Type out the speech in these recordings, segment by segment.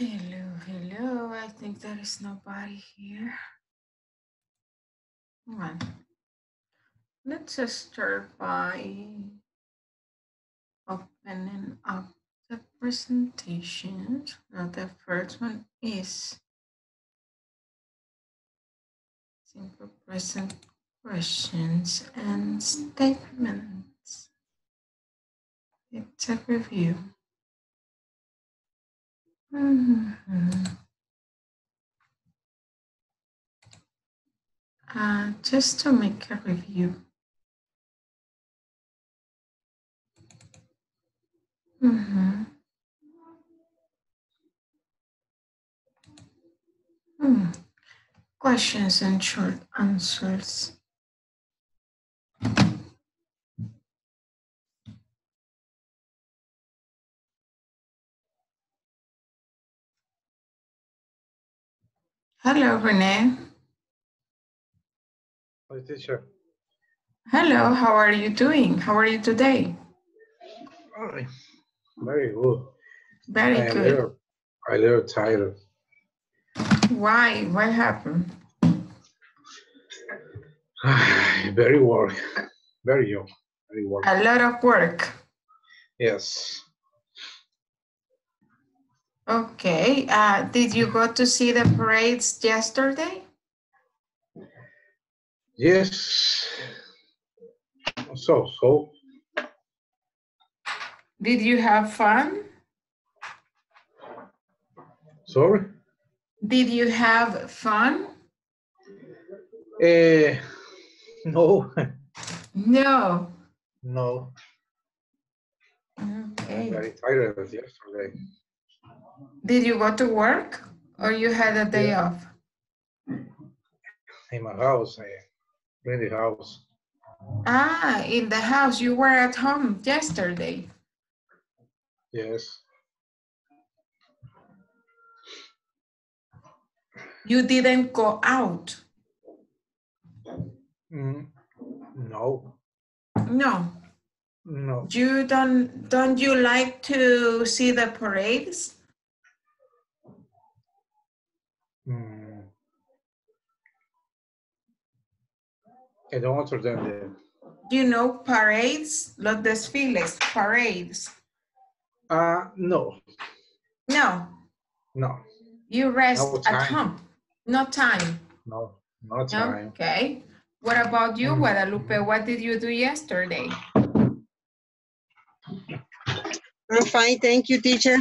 Hello, hello. I think there is nobody here. One. Let's just start by opening up the presentations. Now the first one is simple present questions and statements. It's a review. Mm -hmm. uh, just to make a review. Mm -hmm. Hmm. Questions and short answers. Hello, Renee. Hi, teacher. Hello, how are you doing? How are you today? Very good. Very I am good. little, a little tired. Why? What happened? Very work. Very young. Very work. A lot of work. Yes. Okay. Uh, did you go to see the parades yesterday? Yes. So, so. Did you have fun? Sorry? Did you have fun? Eh, no. No. no. Okay. Very tired yesterday. Did you go to work or you had a day Yeah. off? In my house, eh, in the house. Ah, in the house. You were at home yesterday. Yes. You didn't go out. Mm, no. No. No. You don't don't you like to see the parades? Mm. I don't understand the You know parades, los desfiles, parades. Uh, no, No, no, you rest No at home. No time. no, no No? time. Okay. What about you, Mm. Guadalupe? What did you do yesterday? I'm fine, thank you, teacher.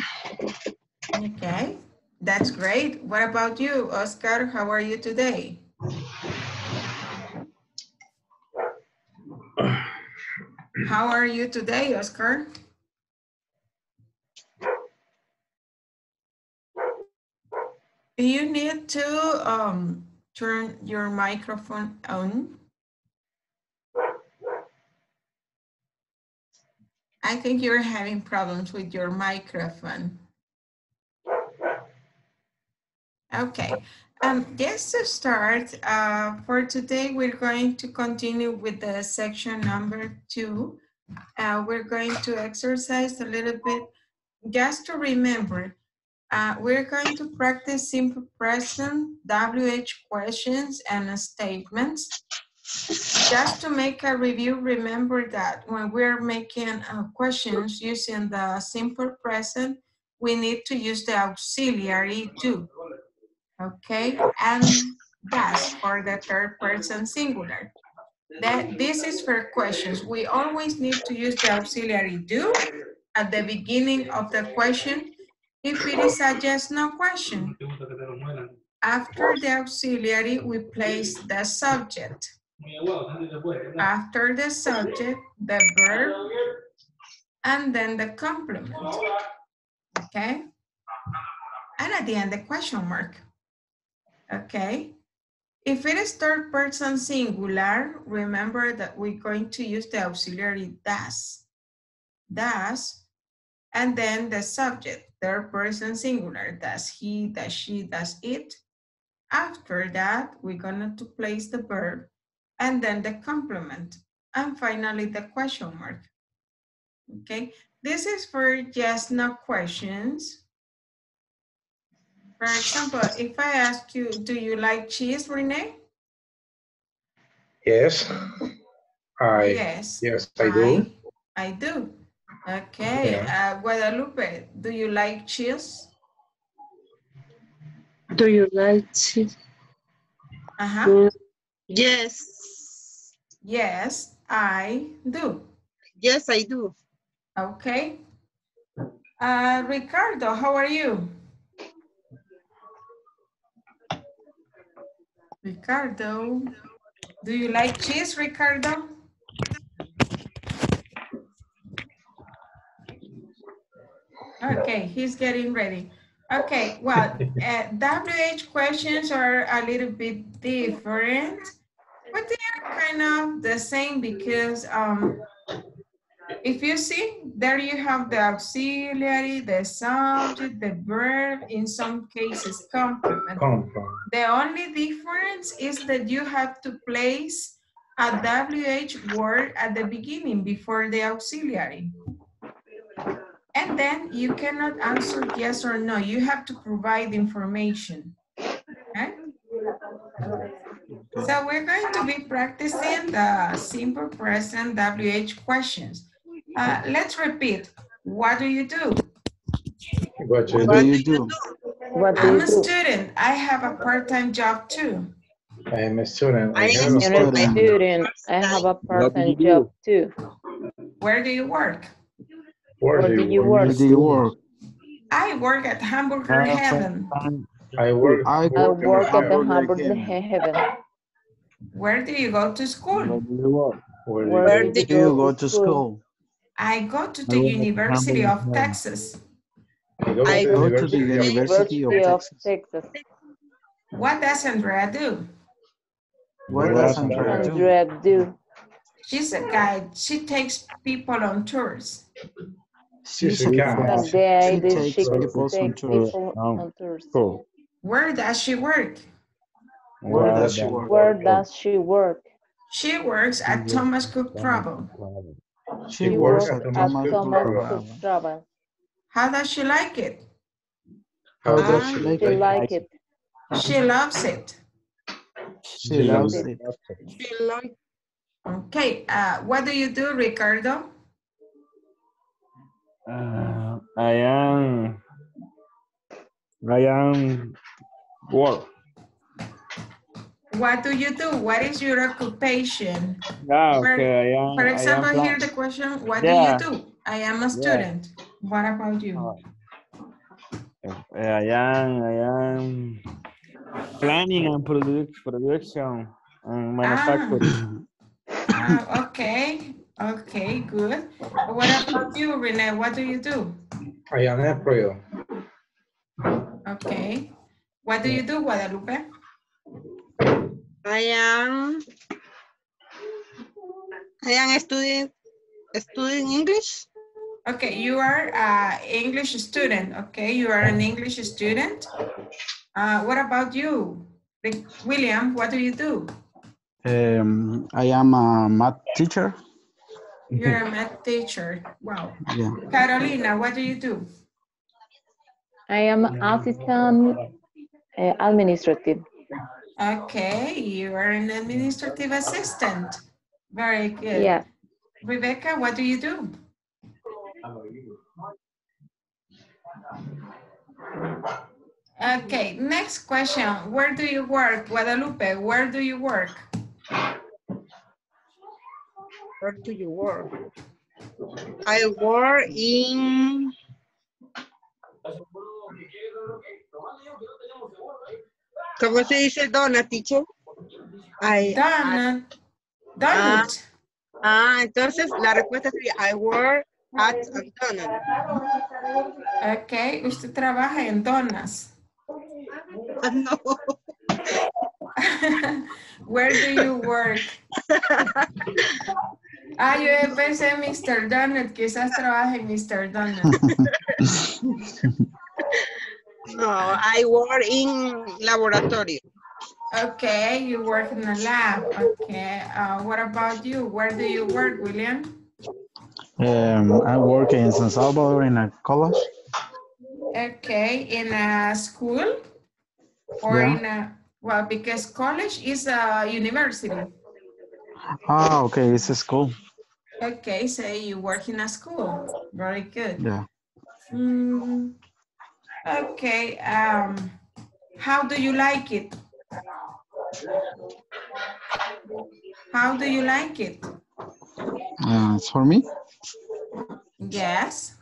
Okay, that's great. What about you, Oscar? How are you today? How are you today, Oscar? Do you need to um, turn your microphone on? I think you're having problems with your microphone. Okay, um, just to start, uh, for today, we're going to continue with the section number two. Uh, we're going to exercise a little bit, just to remember, uh, we're going to practice simple present, WH questions and statements. Just to make a review, remember that when we're making uh, questions using the simple present, we need to use the auxiliary do. Okay, and that's for the third person singular. That this is for questions. We always need to use the auxiliary do at the beginning of the question if it is a yes no question. After the auxiliary, we place the subject. After the subject, the verb, and then the complement. Okay? And at the end, the question mark. Okay? If it is third person singular, remember that we're going to use the auxiliary das. Das, and then the subject, third person singular. Does he, does she, does it. After that, we're going to place the verb and then the complement. And finally, the question mark. Okay, this is for yes, no questions. For example, if I ask you, do you like cheese, Renee? Yes. I, Yes. yes, I do. I, I do. Okay, uh, Guadalupe, do you like cheese? Do you like cheese? Uh-huh. Yes. Yes, I do. Yes, I do. Okay. Uh, Ricardo, how are you? Ricardo, do you like cheese, Ricardo? Okay, he's getting ready. Okay, well, uh, WH questions are a little bit different, but they are kind of the same because um, if you see, there you have the auxiliary, the subject, the verb, in some cases complement. From. The only difference is that you have to place a WH word at the beginning before the auxiliary. And then you cannot answer yes or no. You have to provide information. Okay? So we're going to be practicing the simple present WH questions. Uh, let's repeat. What do you do? What you What do? do you do? What do I'm a student. I have a part-time job too. I am a student. I have am a a You're a part-time job. student. I have a part-time job too. Where do you work? Where Where do do you you work? work? do you work? I work at Hamburger Heaven. I work. I I work in work at the Hamburg. Hamburger Heaven. Heaven. Where do you go to school? Where do Where you do Do you go to school? I go to the I work at University of Heaven. Texas. I go I to the Go to the university. University of Texas. Texas. What does Andrea do? What does Andrea do? Andrea do? She's a guide. She takes people on tours. She's a guy. And they, She takes she people on tours. people Um, on tours. Cool. Where does she work? Where does she work? Where does she work? She works at Thomas Cook Travel. She works at at Thomas Thomas Cook Cook Travel. How does she like it? How does Ah, she She She like? like it. She loves it. She loves it. She like Okay, uh, what do you do, Ricardo? Uh, I am. I am. Work. What do you do? What is your occupation? Yeah, For- okay. I am. For I am example, plan- here the question, what Yeah. do you do? I am a student. What about you? Uh, I am. I am planning and product production and manufacturing. Ah, okay, okay, good. What about you, Renee? What do you do? I am April. Okay. What do you do, Guadalupe? I am I am a student studying English. Okay, you are an English student, okay? You are an English student. Uh, what about you? William, what do you do? Um, I am a math teacher. You're a math teacher. Wow. Yeah. Carolina, what do you do? I am assistant uh, administrative. Okay, you are an administrative assistant. Very good. Yeah. Rebecca, what do you do? Okay, next question. Where do you work? Guadalupe, where do you work? Where do you work? I work in ¿Cómo se dice dona, teacher? I, Donut. Donut. ah, entonces la respuesta sería I work at a donut. Ok, usted trabaja en donas. Ah, No, Where do you work? Ah, yo pensé en Mr. Donut, quizás trabaja en Mr. Donut. no, I work in laboratory. Okay, you work in a lab. Okay, uh, what about you? Where do you work, William? Um, I work in San Salvador in a college. Okay, in a school? Or Yeah. in a, well, because college is a university. Ah, okay, it's a school. Okay, so you work in a school. Very good. Yeah. Mm, okay, um, how do you like it? How do you like it? Uh, it's for me. Yes.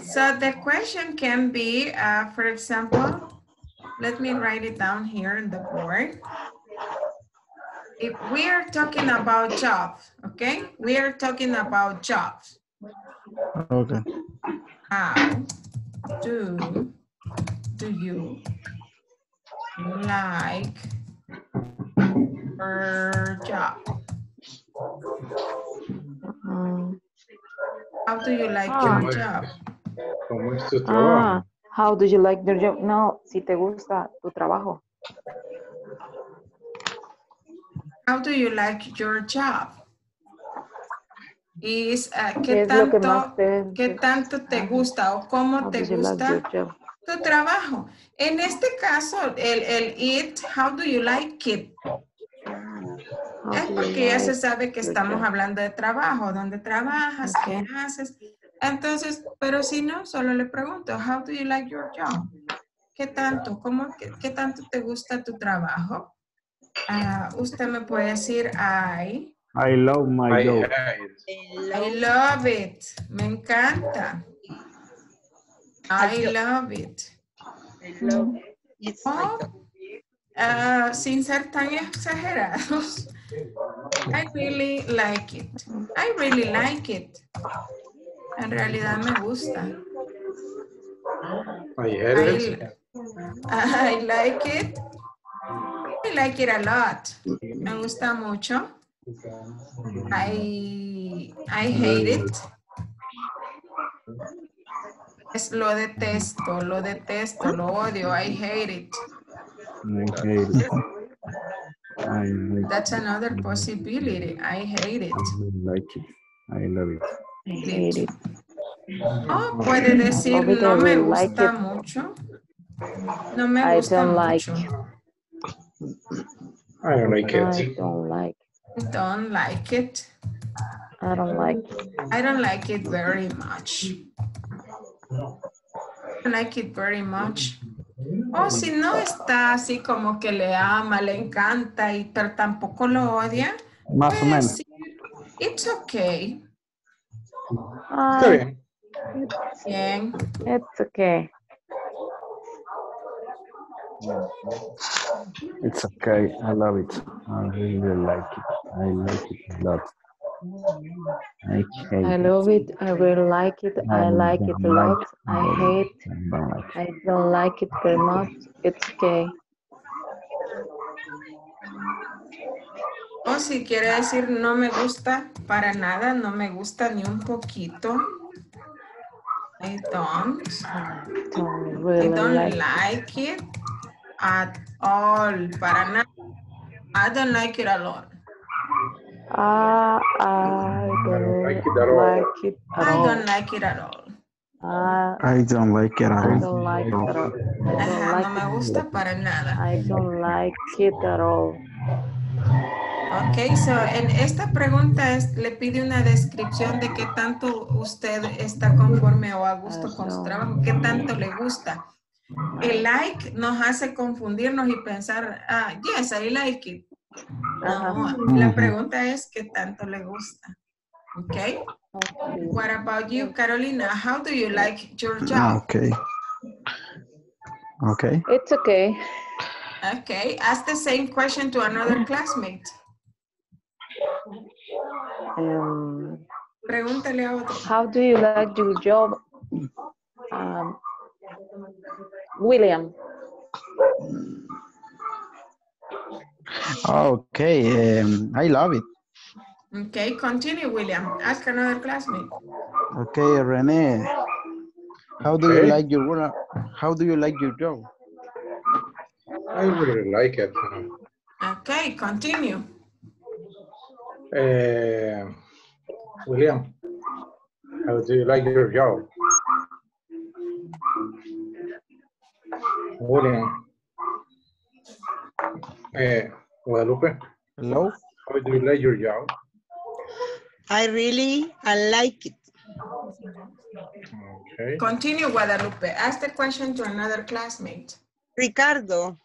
So the question can be, uh, for example, let me write it down here in the board. If we are talking about jobs, okay? We are talking about jobs. Okay. How do, do you like your job? Mm, How do you like Ah. your job? ¿Cómo es tu ah, how do you like your job? No, si te gusta tu trabajo. How do you like your job? Is, uh, ¿Qué ¿qué tanto, te, qué tanto te gusta o cómo how te gusta tu trabajo? En este caso, el, el it, how do you like it? Es porque ya se sabe que estamos hablando de trabajo, dónde trabajas, qué haces. Entonces, pero si no, solo le pregunto, how do you like your job? ¿Qué tanto? ¿Cómo, qué, qué tanto te gusta tu trabajo? Ah, usted me puede decir, I, I love my I job. I love it. Me encanta. I love it. It's Oh, ah, sin ser tan exagerados. I really like it. I really like it. En realidad me gusta. I it. I like it. I like it a lot. Me gusta mucho. I, I hate it. Es lo detesto, lo detesto, lo odio. I hate it. I hate it. I like, That's another possibility. I hate it. I like it. I love it. I hate it. Oh, puede decir no I me like gusta mucho. No me I gusta don't like. mucho. I don't like I it. don't like. Don't like it. I don't like. I don't like it very much. I like it very much. O si no está así como que le ama, le encanta, y, pero tampoco lo odia. Más o puede menos. decir, It's okay. Está Ay, bien. Bien. it's okay. It's okay. I love it. I really like it. I like it a lot. I hate I it. love it. I really like it. I like it a don't lot. like I it. hate. I don't like it. I don't like it very much. It's okay. O si quiere decir no me gusta para nada, no me gusta ni un poquito. I don't. I don't I really don't like. like it at all. Para nada. I don't like it at all. Ah, I don't like it at all. I don't like it at all. Ah, I don't like it at I all. don't like it at all. I Ajá, no like me it. gusta para nada. I don't like it at all. Ok, so en esta pregunta es, le pide una descripción de qué tanto usted está conforme o a gusto con su trabajo, qué tanto le gusta. El like nos hace confundirnos y pensar, ah, yes, I like it. No, la pregunta es qué tanto le gusta. Ok. Okay. What about you, Carolina? How do you like your Ah, job? Okay. Okay. It's okay. Okay, ask the same question to another classmate. Um, Pregúntale a otro. how do you like your job? Um, William. Okay. Um, I love it. Okay, continue, William. Ask another classmate. Okay, Rene. How do you like your work? How do you like your job? I really like it. Okay, continue. Eh, William, how do you like your job? William. Eh, Guadalupe, Hello? how do you like your job? I really, I like it. Okay. Continue, Guadalupe. Ask the question to another classmate. Ricardo,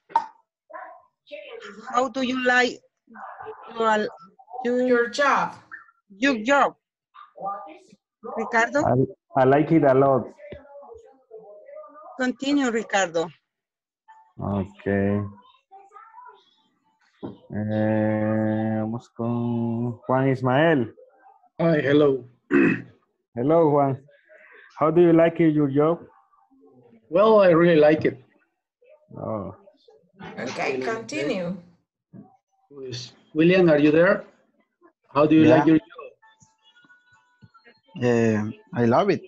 how do you like your, your, Your job. your job? Ricardo, I, I like it a lot. continue, Ricardo. Ok. Eh, vamos con Juan Ismael. Hi, hello. Hello, Juan. How do you like your job? Well, I really like it. Oh, Okay, continue. Luis. William, are you there? How do you Yeah. like your job? Eh, I love it.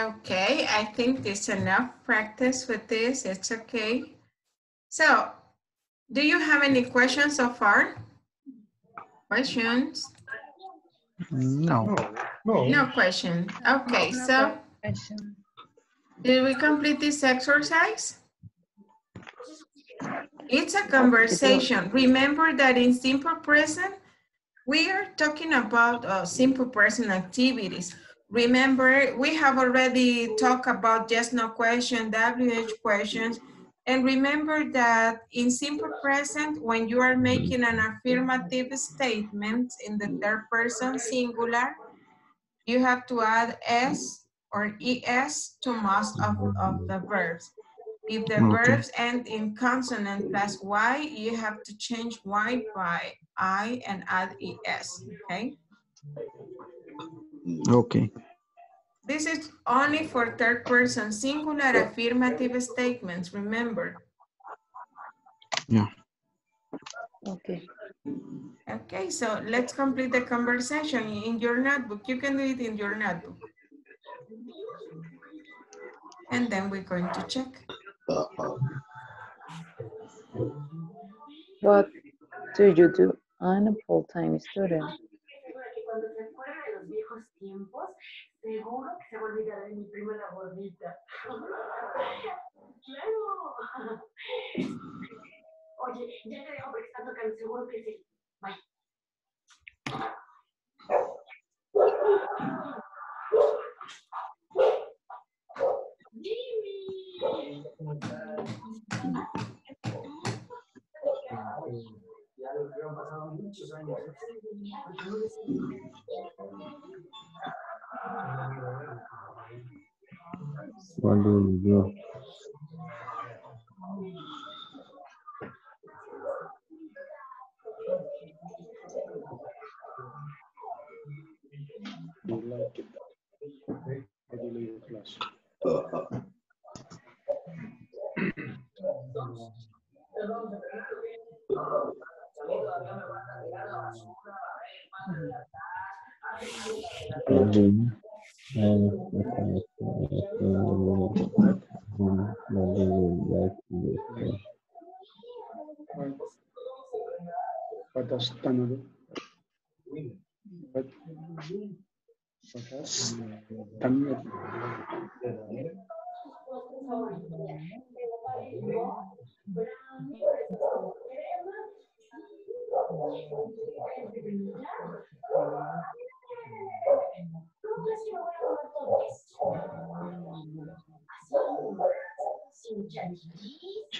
Okay, I think there's enough practice with this. It's okay. So, do you have any questions so far? Questions? No. No. No question. Okay, so did we complete this exercise? It's a conversation. Remember that in simple present, we are talking about uh, simple present activities. Remember, we have already talked about yes, no question, WH questions. And remember that in simple present, when you are making an affirmative statement in the third person singular, you have to add S or ES to most of, of the verbs. If the Okay. verbs end in consonant plus Y, you have to change Y by I and add ES, okay? Okay. This is only for third person singular affirmative statements, remember. Yeah. Okay. Okay, so let's complete the conversation in your notebook. You can do it in your notebook. And then we're going to check. What do you do? I'm a full-time student. ¡Claro! Oye, ya te dejo porque está tocando, seguro que sí.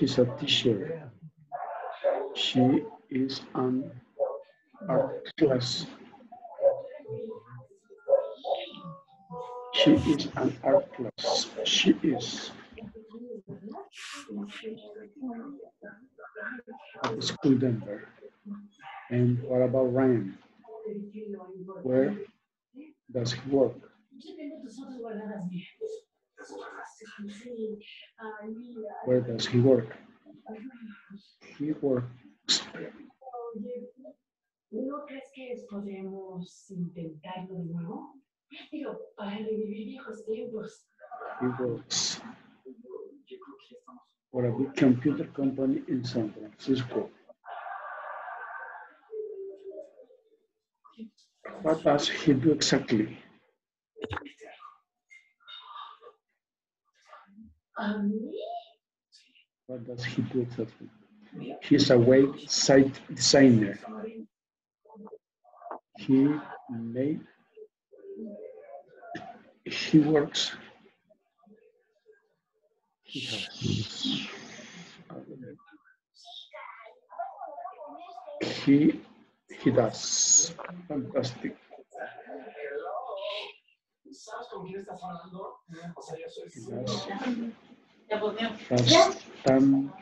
She's a teacher. She is an art class. She is an art class. She is. At school Denver. And what about Ryan? Where does he work? Where does he work? He works. ¿no crees que podemos intentarlo de nuevo? Para viejos tiempos. He works for a big computer company in San Francisco. What does he do exactly? ¿A mí? What does he do exactly? He's a website designer. He made, he works. He has. He, he does. Fantastic. ¿Sabes con quién estás hablando? O sea, yo soy He does. Ya, pues, mira. Fast, tan,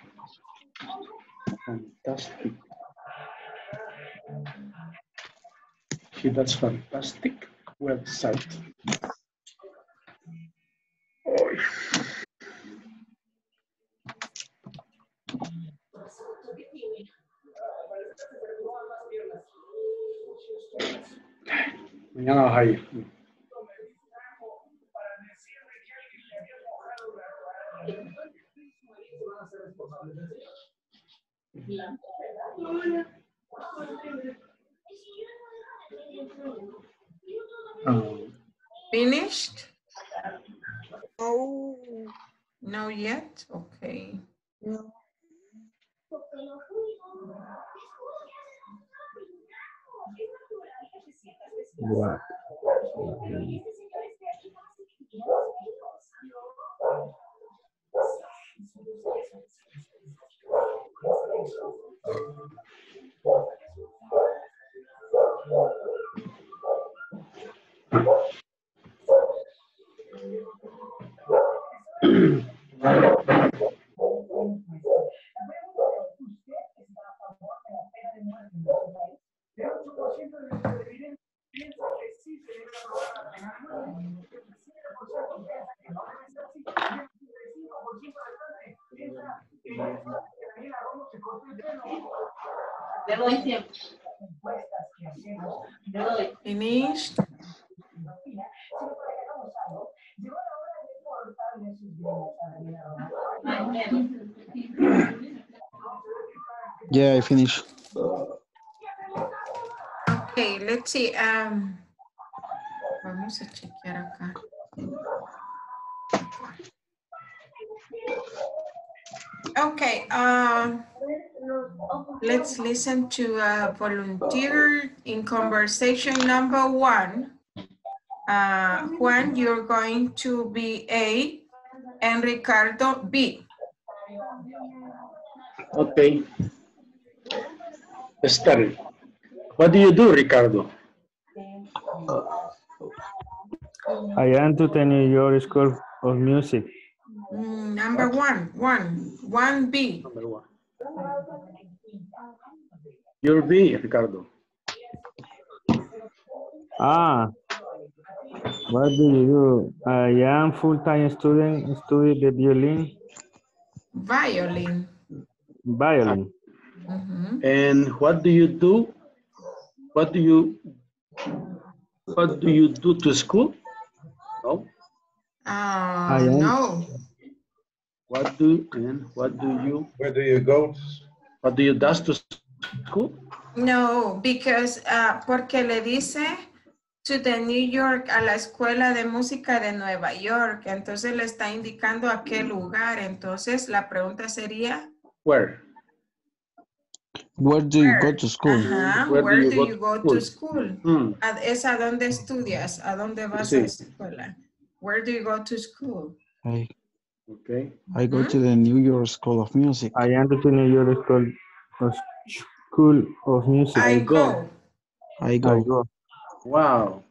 fantastic. He does fantastic website. Oy. Mañana vas a ir. Um, Finished? Oh, No yet? Okay. no. What? Le doy tiempo. Le doy. Finished? Más menos. Yeah, I finished. Okay, let's see. Um, vamos a chequear acá. Okay, um, let's listen to a volunteer in conversation number one. Uh, Juan, you're going to be A and Ricardo B. Okay. Esther, what do you do, Ricardo? I am to the New York School of Music. Mm, Number one, one, one B. Number one. You're B, Ricardo. Ah, what do you do? I am full-time student, study the violin, Violin. violin. Mhm. And what do you do? What do you, what do you do to school? No? Uh, no, What do, and what do you, Where do you go? what do you does to school? no, because, uh, porque le dice to the New York, a la Escuela de Música de Nueva York, entonces le está indicando a qué lugar, entonces la pregunta sería, Where? Where do you go to school? ajá, Where do you do go you to go to school? Hmm, A- Es a dónde estudias, a dónde vas a Sí. la escuela. Where do you go to school? I, okay. I go to the New York School of Music. I am to the New York School of, School of Music. I go. go. I I go. go. Wow.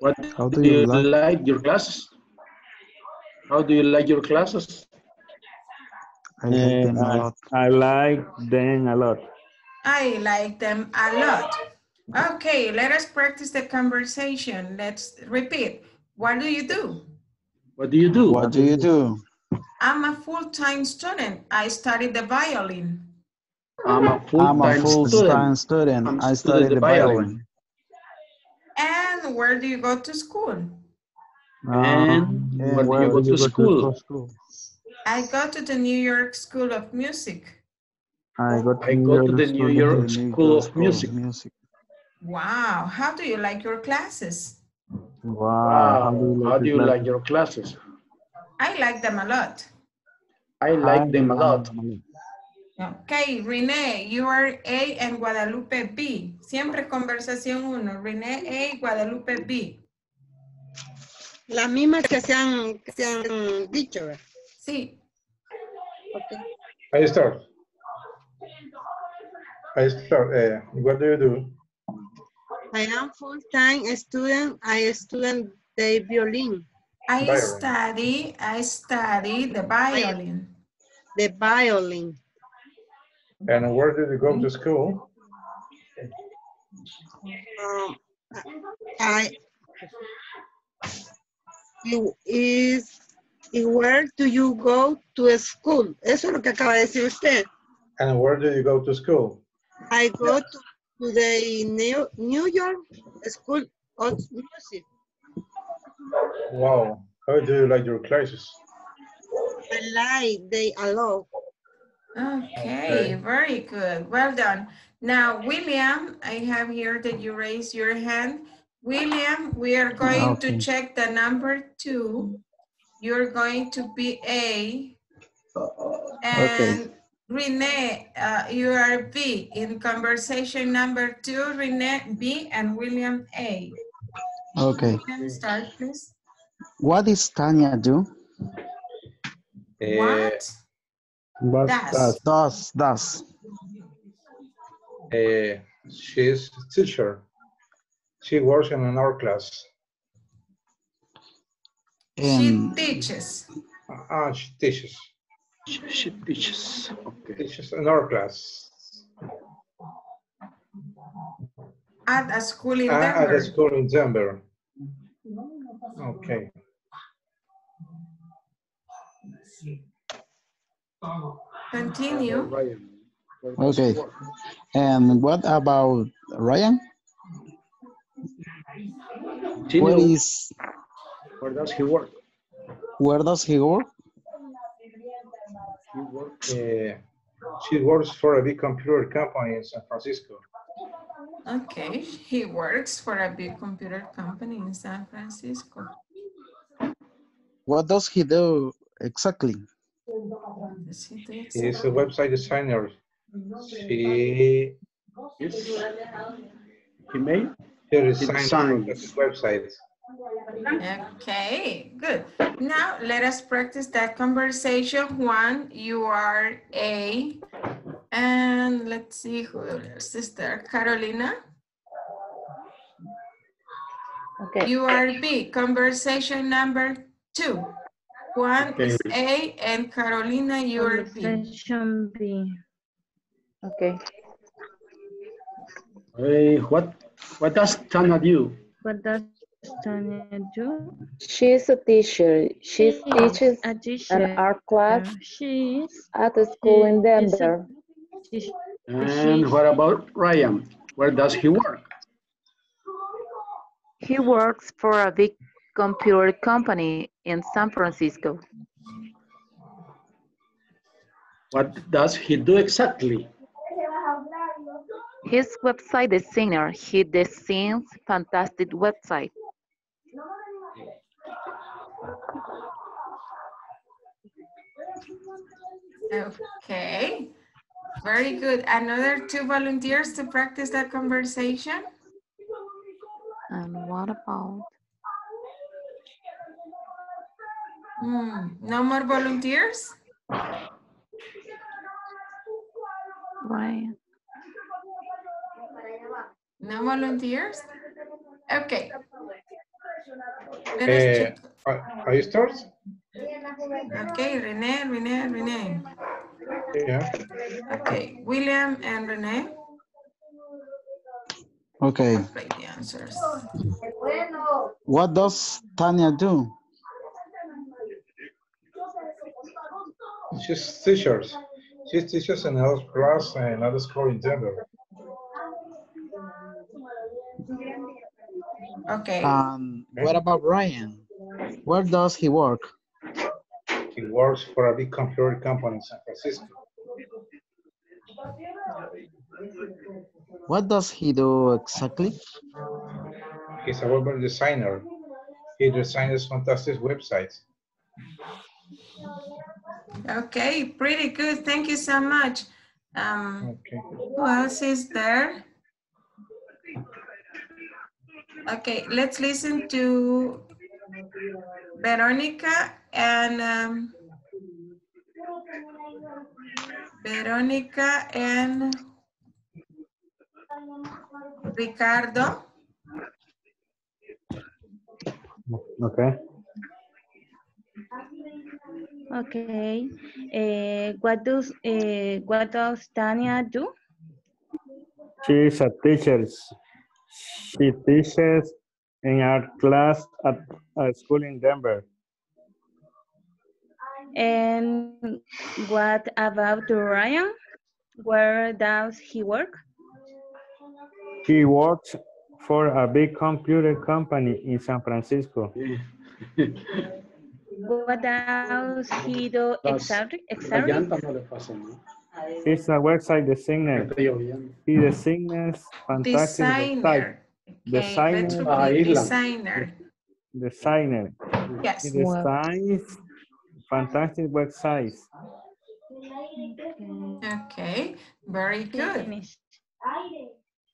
What How do do you you like? like your classes? How do you like your classes? I like them a lot. I like them a lot. I like them a lot. Okay, let us practice the conversation. Let's repeat. What do you do? What do you do? What do you do? I'm a full-time student. I study the violin. I'm a full-time full-time student. student. I'm I study the the violin. violin. And where do you go to school? And Um, where do you go to school? I go to the New York School of Music. I go to, I New go to the New York The New School of Music. Music. Wow, how do you like your classes? Wow. Wow, how do you like like your classes? I like them a lot. I like them a lot. Okay, Renee, you are A and Guadalupe B. Siempre conversación uno. Renee A, Guadalupe B. Las mismas que se han, que se han dicho. ¿Verdad? Sí. Ok. I start. I start. Uh, what do you do? I am full-time student. I student the violin, I Violin. study, I study the violin. the violin. And where did you go to school? Um, I, you is, y where do you go to school? Eso es lo que acaba de decir usted. And where do you go to school? I go to, to the New, New York School of Music. Wow. How do you like your classes? I like they allow. Okay, very good. Well done. Now, William, I have here that you raise your hand. William, we are going to check the number two. You're going to be A. And Renee, uh, you are B. In conversation number two, Renee B and William A. Okay. William, start, please. What is Tanya do? Uh, What? What Does. does Does, does. uh, she's a teacher. She works in an art class. She teaches. Ah, she teaches. She she teaches. Okay. Teaches in our class. At a school in Ah, At a school in Denver. Okay. Continue. Ryan. where does he Okay. and what about Ryan? Where Continue. is Where does he work? where does he work? He works. Uh, she works for a big computer company in San Francisco. Okay, he works for a big computer company in San Francisco. What does he do exactly? Does he do He is a website designer. She, Yes. He made. he designs. designs websites. Okay, good. Now let us practice that conversation. Juan, you are A. And let's see who else is there. Carolina, Okay. you are B. Conversation number two. Juan is A and Carolina, you are B. Conversation B. Okay. Hey, what what does Tana do? What does Tanya do? She's a teacher. She She teaches a an art class She is. at a school in she a- Denver. she- And what about Ryan? Where does he work? He works for a big computer company in San Francisco. What does he do exactly? His website designer. He designs fantastic website. Okay, very good. Another two volunteers to practice that conversation? And what about Hmm, no more volunteers? Ryan? No volunteers? Okay. Let Uh, are are you start? Okay, Renee, Renee, Renee. Yeah. Okay, William and Renee, Okay. write the answers. What does Tanya do? She's teachers. She teaches in another class and another school in Denver. Okay, And what about Ryan? Where does he work? He works for a big computer company in San Francisco. What does he do exactly? He's a web designer. He designs fantastic websites. Okay, pretty good. Thank you so much. Um, Okay. who else is there? Okay, let's listen to Veronica and um, Veronica and Ricardo. Okay. Okay. Uh, what does uh, what does Tanya do? She's a teacher. She teaches in art class at a school in Denver. And what about Ryan? Where does he work? He works for a big computer company in San Francisco. What does he do exactly? Exactly? llanta no le pasa, ¿no? It's a website designer. Está lloviendo. He designs fantastic website. Designer. Okay, that should designer. Designer. Yes. He designs fantastic websites. Okay, very good.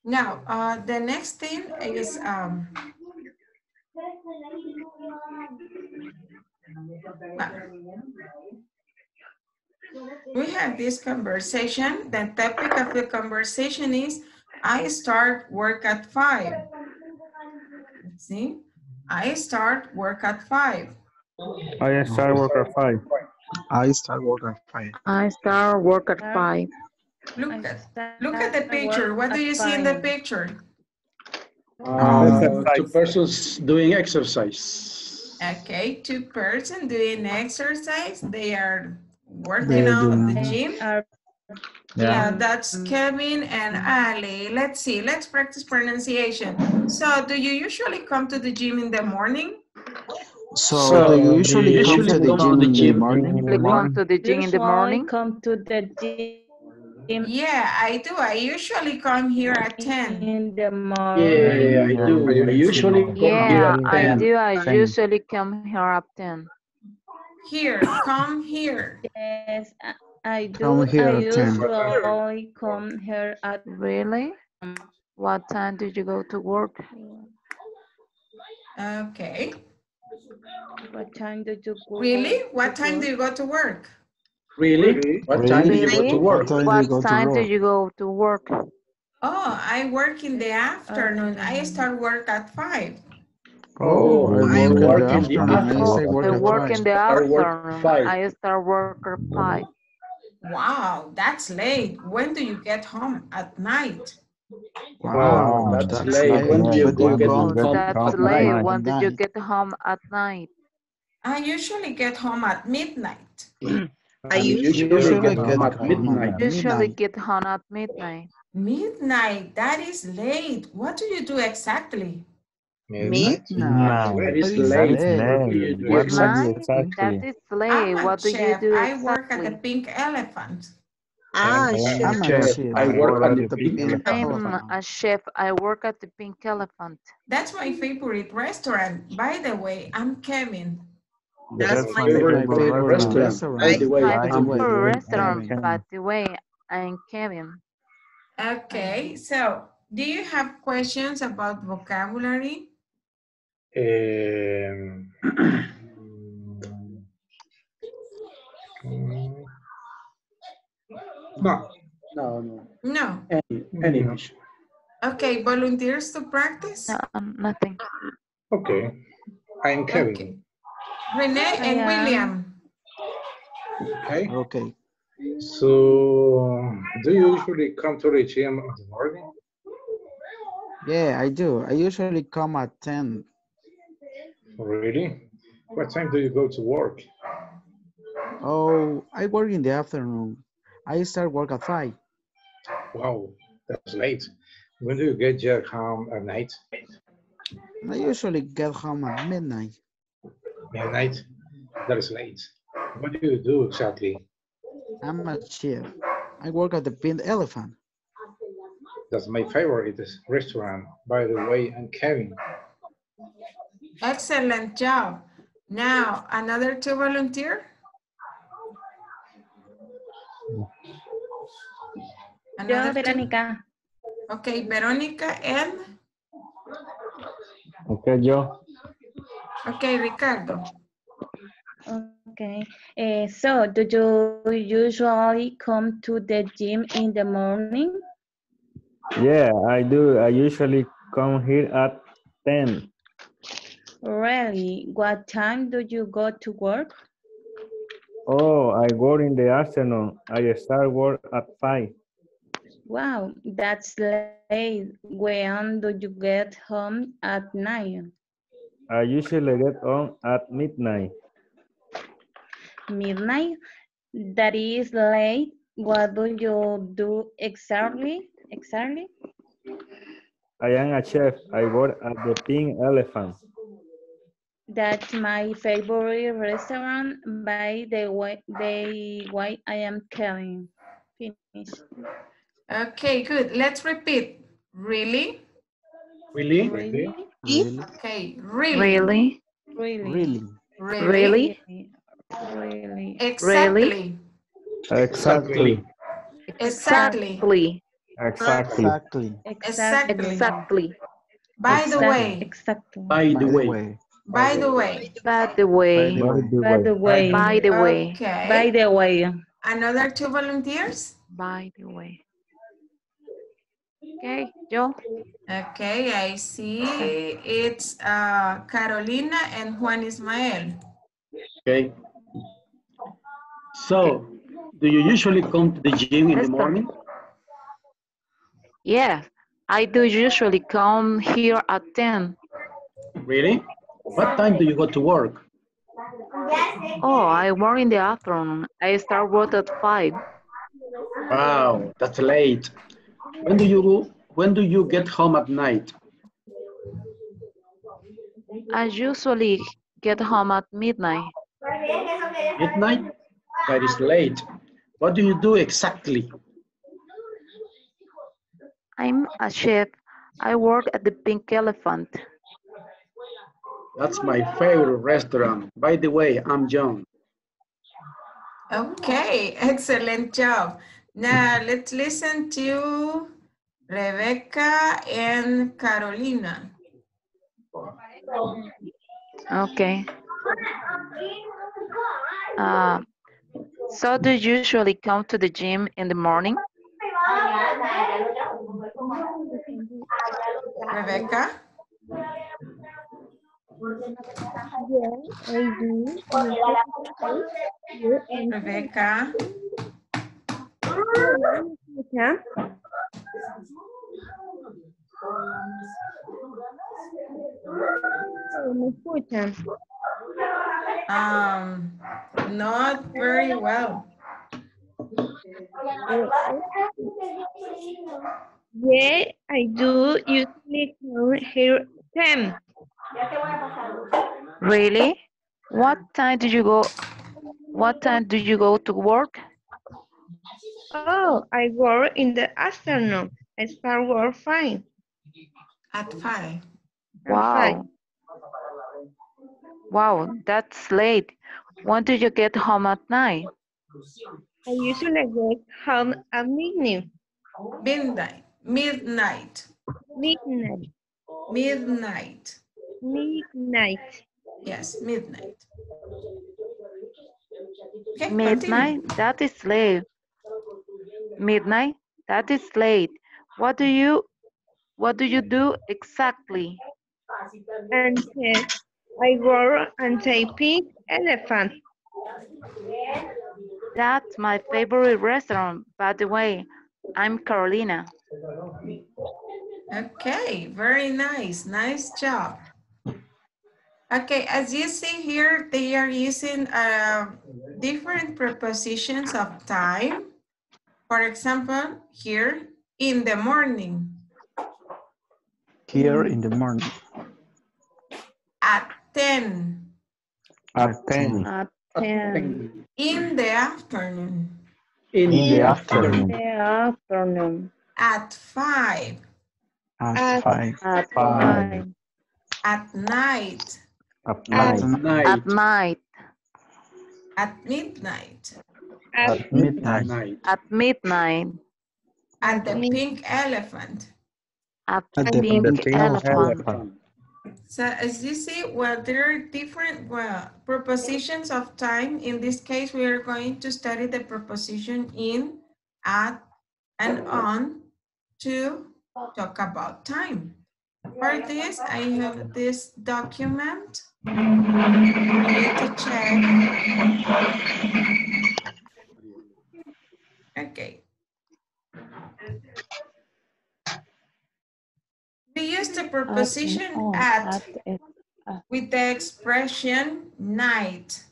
Now, uh, the next thing is, um, we have this conversation. The topic of the conversation is, I start work at five. See, I start work at five. I start work at five. I start work at five. I start work at five. Look at, start look at the picture. What do you see in the picture? Uh, two persons doing exercise. Okay, two persons doing exercise. They are working They're out doing- the gym. Are- Yeah, that's Kevin and Ali. Let's see, let's practice pronunciation. So do you usually come to the gym in the morning? So, So, do you usually you come to usually the come to gym in the morning? Usually come to the gym in the morning. Come to the gym Yeah, I do. I usually come here at 10. in the morning. Yeah, I do. I usually come here Yeah, at I 10. do. I Same. usually come here at 10. Here, come here. Yes, I- I do. Come here I at 10. usually come here at Really? What time did you go to work? Okay. What time do you go? Really? to What time work? do you go to work? Really? What time do you go to work? What time do you go What to time do work? you go to work? Oh, I work in the afternoon. I start work at 5. Oh, oh I I work work in in the the afternoon. I afternoon. say I work at work five. in the afternoon. I start work at 5. Wow, that's late. When do you get home? At night? Wow, that's late. When do you But go you get go- home That's at late. night? When did you get home at night? I usually get home at midnight. I usually usually get get home at midnight. Usually midnight. get home at midnight. Midnight, that is late. What do you do exactly? Midnight? No, That is That is late. late. What do you do exactly? That is late. I'm What do you chef. do I work at the? Pink Elephant. Ah, I'm chef. I'm a chef. chef. I work at the Pink Pink I'm Elephant. a chef. I work at the Pink Elephant. That's my favorite restaurant. By the way, I'm Kevin. That's That's my my favorite favorite restaurant. restaurant. By the way, My I'm I'm favorite restaurant, by the way, I'm Kevin. Okay, so do you have questions about vocabulary? Um, no, No, no. No. Any, any issue. Okay, volunteers to practice? No, um, nothing. okay. I'm Kevin. Okay. Renee and Hiya. William. Okay. Okay. So, do you usually come to the gym in the morning? Yeah, I do. I usually come at 10. Really? What time do you go to work? Oh, I work in the afternoon. I start work at 5. Wow, that's late. When do you get your home at night? I usually get home at midnight. Midnight? That is late. What do you do exactly? I'm a chef. I work at the Pink Elephant. That's my favorite restaurant. By the way, I'm Kevin. Excellent job. Now, another two volunteer? Another two? Verónica. Okay, Verónica and, Okay, yo. okay, Ricardo. Okay. Eh, so, do you usually come to the gym in the morning? Yeah, I do. I usually come here at 10. Really? What time do you go to work? Oh, I work in the afternoon. I start work at 5. Wow, that's late. When do you get home at night? I usually get home at midnight. Midnight? That is late. What do you do exactly? Exactly? I am a chef. I work at the Pink Elephant. That's my favorite restaurant by the way, the way I am telling. Finish. Okay, good. Let's repeat. Really? Really? Really? Really? Okay, really. Really? Really? Really? Really? Really? Really? Exactly. Exactly. Exactly. Exactly. Exactly. Exactly. Exactly. By the way, Exactly. By the way, by the way. By the way. By the By way. the way. By the way. By the way. Another two volunteers? By the way. Okay, yo. Okay, I see. It's uh, Carolina and Juan Ismael. okay. So, do you usually come to the gym in the morning? Yeah, I do usually come here at 10. Really? What time do you go to work? Oh, I work in the afternoon. I start work at 5. Wow, that's late. When do you when do you get home at night? I usually get home at midnight. Midnight? That is late. What do you do exactly? I'm a chef. I work at the Pink Elephant. That's my favorite restaurant. By the way, I'm John. Okay, excellent job. Now let's listen to Rebecca and Carolina. Okay. Uh, so do you usually come to the gym in the morning? Rebecca? I do. Rebecca? ¿Me escuchan? Um, not very well. Yeah, I do usually come here 10. Really? What time do you go? What time do you go to work? Oh, I work in the afternoon. I start work fine. At five. Wow. Wow, that's late. When do you get home at night? I usually get home at midnight. Midnight. Midnight. Midnight. Midnight. Midnight. Yes, midnight. Okay, continue. Midnight? That is late. Midnight? That is late. What do you what do you do exactly? And then I work and say pink elephant. That's my favorite restaurant, by the way. I'm Carolina. Okay, very nice. Nice job. Okay, as you see here, they are using uh, different prepositions of time. For example, here, in the morning, Here in the morning. at 10, At 10. At 10. in the afternoon, In, In the the afternoon. The afternoon. at 5, At At- five. At Five. 5. at night, At At night. night. At night. at midnight, At midnight. Night. At midnight. At the pink elephant. At At the the pink pink elephant. Fun. So as you see, well, there are different well, prepositions of time. In this case, we are going to study the preposition in, at, and on to talk about time. For this, I have this document. You need to check. Okay. We use the preposition on, at at, it- ah. with the expression night.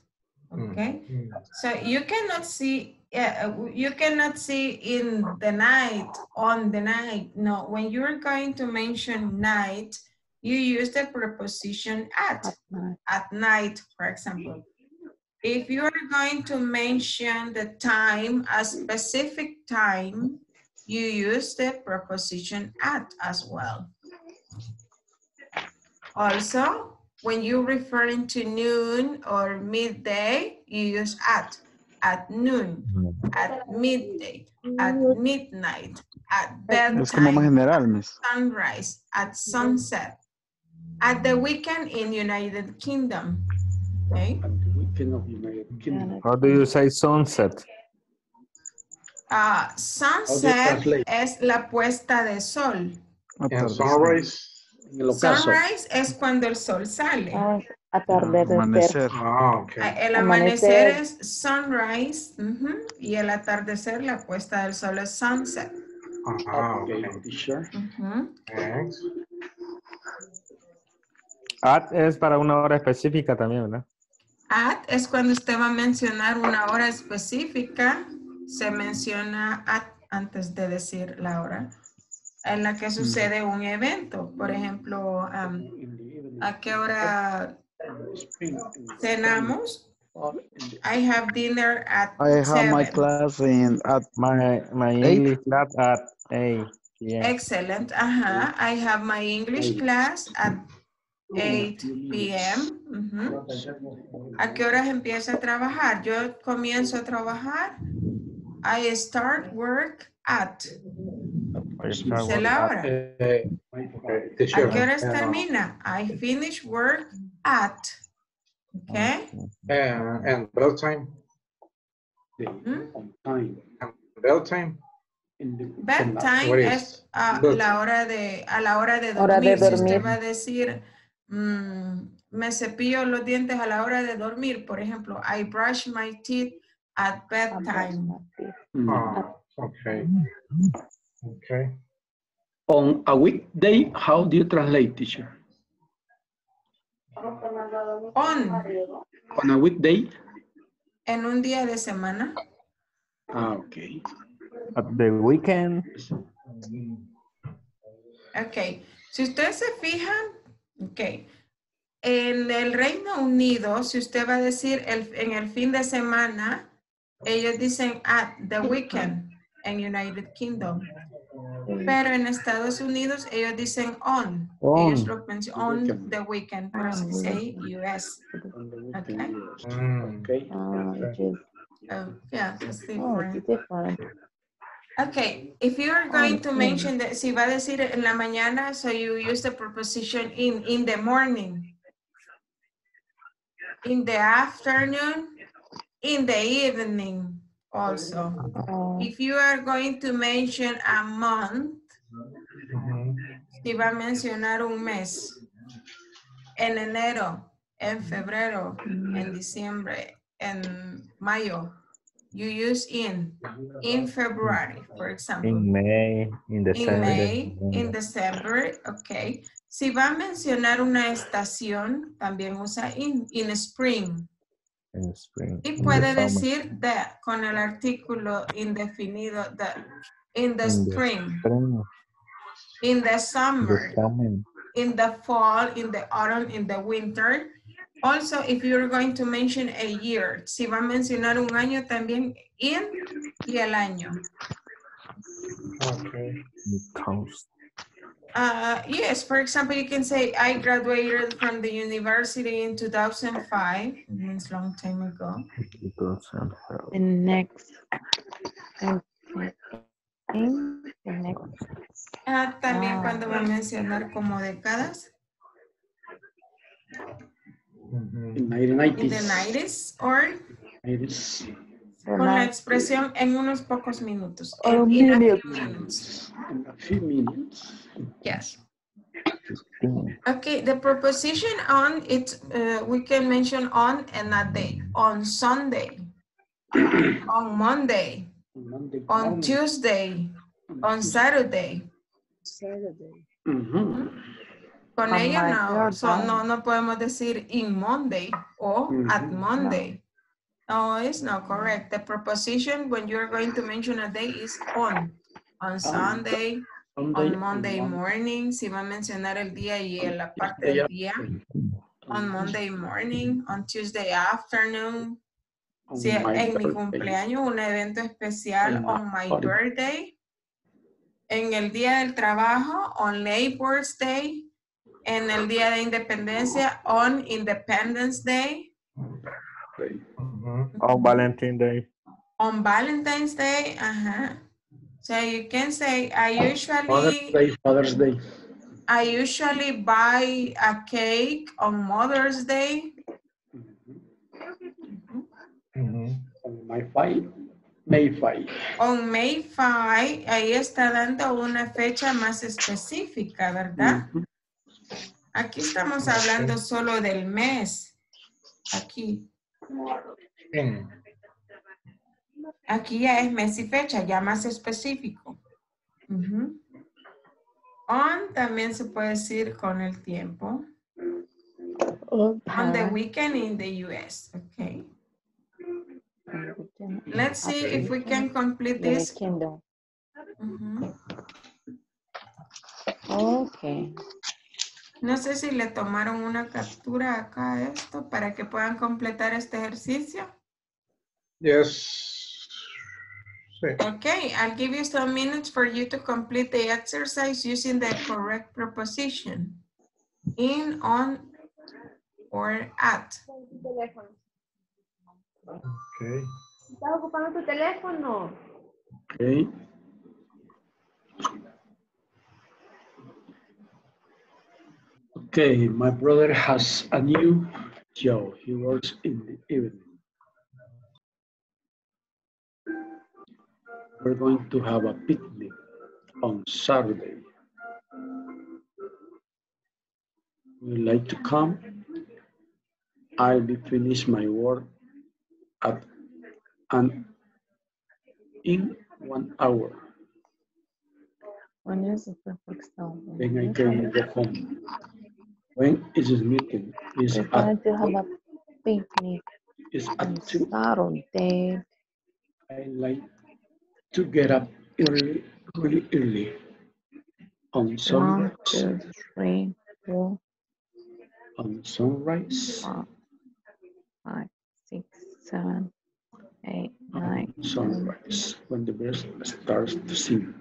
Hmm. Okay, hmm. so you cannot see, yeah, uh, you cannot see in the night, on the night. No, when you're going to mention night, you use the preposition at, at night. at night, for example. If you are going to mention the time, a specific time, you use the preposition at as well. Also, when you're referring to noon or midday, you use at, at noon, at midday, at midnight, at Es como más bedtime, general, miss. sunrise, at sunset, at the weekend in United Kingdom. Okay, Of United Kingdom. How do you say sunset? uh, sunset es la puesta de sol. And Atardecer. sunrise. En el ocaso. Sunrise es cuando el sol sale. Ah, atardecer. Amanecer. Ah, okay. Ah, El amanecer Amanecer. es sunrise ujú, y el atardecer, la puesta del sol es sunset. Ah, Okay, ujú. Thanks. At es para una hora específica también, ¿verdad? At es cuando usted va a mencionar una hora específica, se menciona at antes de decir la hora en la que sucede un evento. Por ejemplo, evening. ¿a qué hora cenamos? I have dinner at I have my class in at My, my Eight. English class at 8 p.m. Excellent. Ajá. I have my English Eight. class at 8 p.m. Ujú. ¿A qué horas empieza a trabajar? Yo comienzo a trabajar. I start work at. I start Dice work la at- hora. Okay, ¿A qué horas uh, termina? I finish work at. Okay. And, and bedtime. the- Hmm? on time. What is es a la hora de, a la hora de Hora de dormir. Si usted dormir. va a decir, mm, me cepillo los dientes a la hora de dormir, por ejemplo, I brush my teeth at bedtime. Ah, okay. Okay. On a weekday, how do you translate, teacher? On, On a weekday? en un día de semana. Ah, okay. At the weekend. Ok, si ustedes se fijan, ok, en el Reino Unido, si usted va a decir el- en el fin de semana, ellos dicen at the weekend en United Kingdom. Pero en Estados Unidos ellos dicen on. Ellos On. lo mencionan on the weekend, por así say US. Okay. Mm. Okay. Ah, yes. Oh, yeah, that's Oh, different. Okay, if you are going to mention that, si va a decir en la mañana, so you use the preposition in, in the morning. In the afternoon, in the evening also. If you are going to mention a month, si va a mencionar un mes, en enero, en febrero, en diciembre, en mayo, you use in, in February, for example. In May, in In December. May, in December, ok. Si va a mencionar una estación, también usa in, in spring. In spring. Y in puede decir the con el artículo indefinido the, in the In the spring, in the summer, in the fall, in the autumn, in the winter. Also, if you're going to mention a year, si va a mencionar un año también in y el año. Okay. Uh, yes, for example, you can say, I graduated from the university in 2005. It means long time ago. The next. and- and The next. Ah, también Ah. cuando va a mencionar como décadas. Mhm. In the In the 90s or 90s. Con la expresión en unos pocos minutos. In a few minutes. minutes. In a few minutes. Yes. Okay, the preposition on it, uh, we can mention on and a day. On Sunday, on Monday, On Monday on morning. Tuesday, on Saturday. Mhm. Con On ella no, so no, no podemos decir in Monday o at. Monday. No, it's not correct. The preposition when you're going to mention a day is on. On Sunday, Sunday, on Monday Mon- morning, si va a mencionar el día y en la parte Tuesday del día. On Monday morning, on Tuesday afternoon. on Si en mi cumpleaños, un evento especial, On my birthday. En el día del trabajo, on Labor's Day. En el día de independencia, on Independence Day. Mhm. On Valentine Day. On Valentine's Day, ajá. So you can say, I usually, Day, Father's Day. I usually buy a cake on Mother's Day. On my five, May 5. On May 5, ahí está dando una fecha más específica, ¿verdad? Mhm. Aquí estamos hablando solo del mes. Aquí. Aquí ya es mes y fecha, ya más específico. Ujú. On también se puede decir con el tiempo. On the weekend in the US. Okay. Let's see if we can complete this. Ujú. Okay. No sé si le tomaron una captura acá a esto para que puedan completar este ejercicio. Yes. Sí. Okay, I'll give you some minutes for you to complete the exercise using the correct preposition. In, on, or at. Okay. Estás ocupando tu teléfono. Okay. Okay, my brother has a new job. He works in the evening. We're going to have a picnic on Saturday. Would you like to come? I'll be finished my work at and in one hour. When is the perfect time? Then I can go home. When is this meeting? Is We're going to have a picnic is on. Saturday. I like to get up early, really early. On One, sunrise, two, three, four, on sunrise, five, five, six, seven, eight, nine, on sunrise, when the birds starts to sing.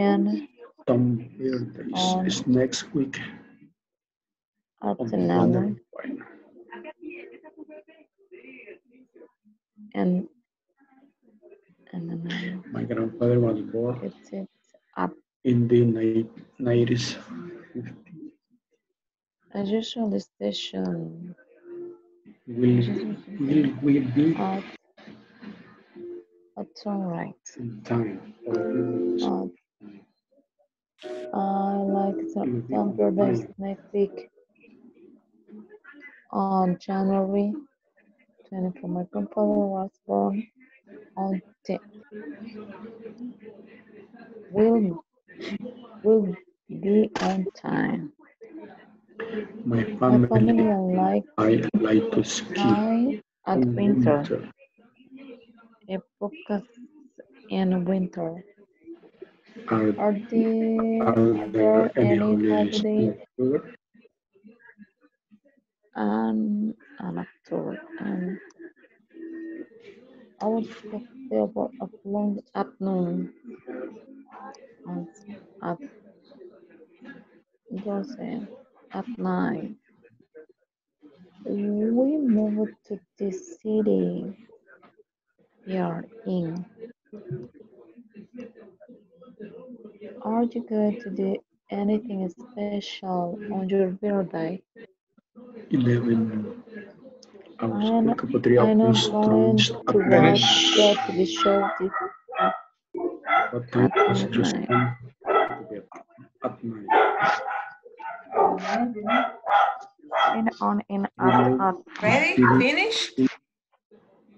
ten, Some birthdays is next week up on to the nine, Wonder Wine. and and then My grandfather was born it's it up. in the ni- 90s. I usually station Will, will we be at at sunrise. in time? for this? Uh, I like some some birthdays next week. On January 24, my grandfather was born on 10. Will will be on time. My My family, family like I like to ski. at winter, winter. épocas in winter. Are, Are there, are there any holidays holiday in October? And an October and I would stay about a long afternoon on at 12 at night. We moved to this city. We are in. Are you going to do anything special on your birthday? 11. Vamos, I'm, creo que podría I'm not construct going a to finish. watch the show this What time at just night. At night. In on in You at, know, at. Ready? Finish?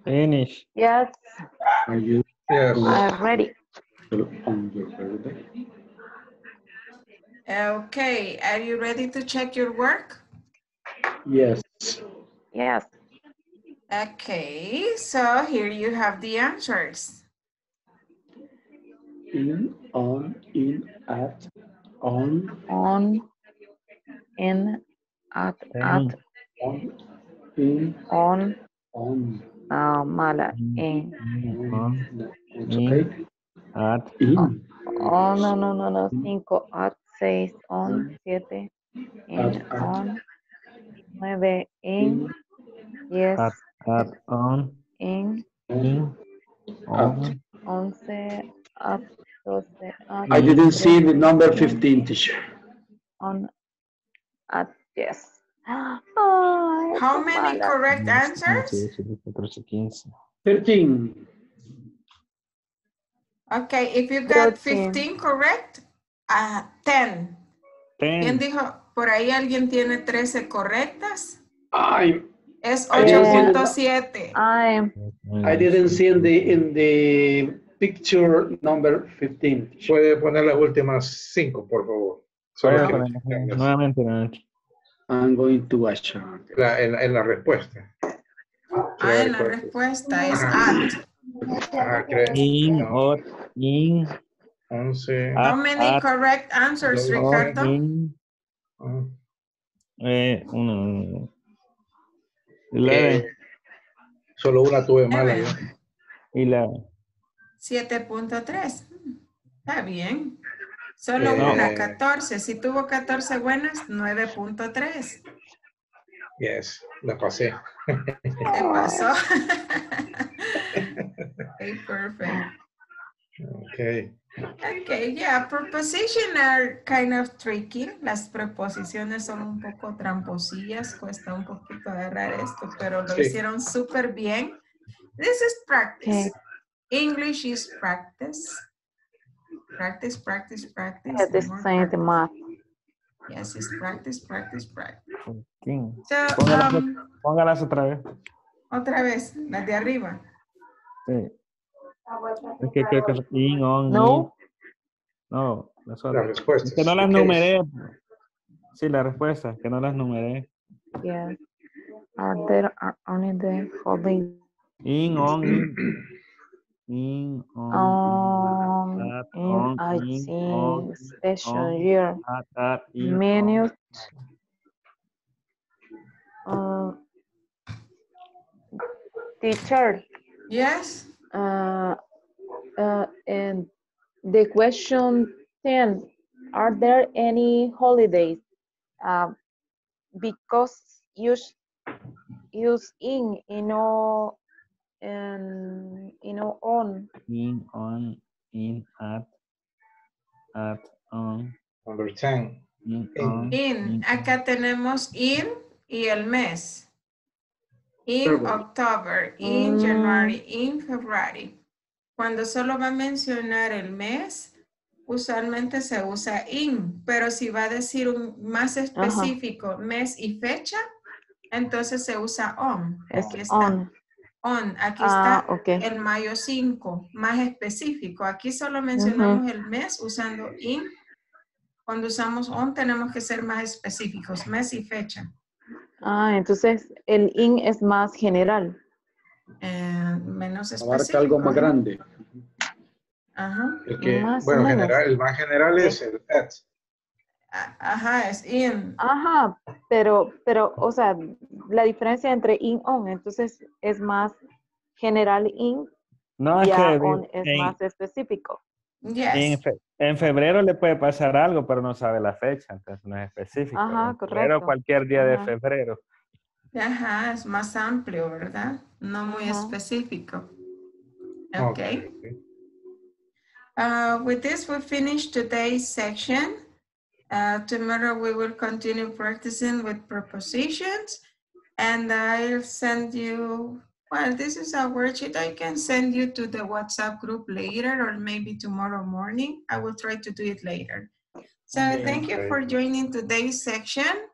Finish. Yes, Are you Yes. I'm ready. on your birthday? Okay, are you ready to check your work? Yes. Yes. Okay, so here you have the answers. In, on, in, at, on, On, in, at, En, at, on, in, on, on. ah, mala, in. in, on, it's in, okay. at, In, Oh, no, no, no, no, cinco, at, seis, on, siete, in, At, at. On, nueve, in, diez, at, at, on, in, in, on, once, at, doce, at, I didn't see the number 15, teacher. On, at, yes. Ay, How many mala. correct answers? 13. Okay, if you got Thirteen. 15 correct, uh, 10. ¿Quién 10. dijo? Por ahí alguien tiene 13 correctas. I, Es I didn't see the- 8.7. Ay, I didn't see in the, in the picture number 15. teacher. Puede poner las últimas cinco, por favor. Solo. Nuevamente, nuevamente. I'm going to watch. La- en, en la respuesta. Ah, en la respuesta es Ajá. at. Creo. In, or, in, 11. Ah. How many correct answers, Ricardo? in, ah, eh, uno, eleven, eh, solo una tuve mala. Yo. eleven. 7.3. Está bien. Solo Eh, una, 14. Si tuvo 14 buenas, 9.3. Yes, la pasé. ¿Qué pasó? okay, perfect. Okay. Okay, yeah, preposition are kind of tricky. Las preposiciones son un poco tramposillas, cuesta un poquito agarrar esto, pero lo Sí. hicieron súper bien. This is practice. Okay. English is practice. Practice, practice, practice. yeah, practice. math. Yes, it's practice, practice, practice. King. So, Póngalas, um, póngalas otra vez. otra vez, las de arriba. Sí. Es que creo que es in, on, No. in. No, las Las respuestas. Es que no las numeré. Sí, la respuesta, que no las numeré. Yes. Are there are only the holding In, on, in. In, on, um in. At, in on, I in, on, think station on, year at, at, in, on. minutes uh, teacher Yes. Uh, uh, and the question 10 are there any holidays uh, because use use in you know and you know on In, on, in, at, at, on, Number 10. in, In. on. In, acá tenemos in y el mes. In. October, in Mm. January, in February. Cuando solo va a mencionar el mes, usualmente se usa in, pero si va a decir un más específico, mes y fecha, entonces se usa on. es Aquí está. on On, aquí ah está okay el mayo 5, más específico. Aquí solo mencionamos el mes usando in. Cuando usamos on tenemos que ser más específicos, mes y fecha. Ah entonces el in es más general Eh, menos específico. Abarca algo más grande. Ajá. El que, Más bueno, menos. general, el más general es el at. A- Ajá, es in. Ajá, pero, pero, o sea, la diferencia entre in on, entonces es más general in, No, es que on es en, más específico. En, Yes. fe- en febrero le puede pasar algo, pero no sabe la fecha, entonces no es específico. Ajá, En febrero, correcto. cualquier día de Ajá. febrero. Ajá, es más amplio, ¿verdad? No muy Ajá. específico. Ok, Okay. ok. Uh, with this, we finish today's section. Uh, tomorrow we will continue practicing with prepositions. And I'll send you, well, this is a worksheet. I can send you to the WhatsApp group later or maybe tomorrow morning. I will try to do it later. So Okay. thank you for joining today's section.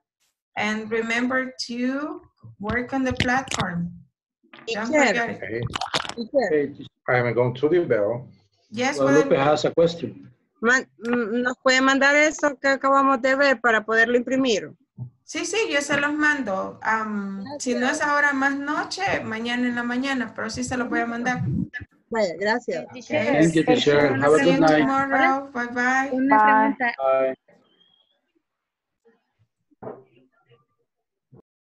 And remember to work on the platform. Don't forget. Okay. Okay. I am going to the bell. Yes, Guadalupe Guadalupe. has a question. man- mm, ¿nos puede mandar eso que acabamos de ver para poderlo imprimir? Sí, sí, yo se los mando. Am, si no es ahora más noche, mañana en la mañana, pero sí se los voy a mandar. Vaya, gracias. Teacher, Thank you, teacher. Have a See good you night. tomorrow. Bye bye. Una Bye. pregunta. Bye.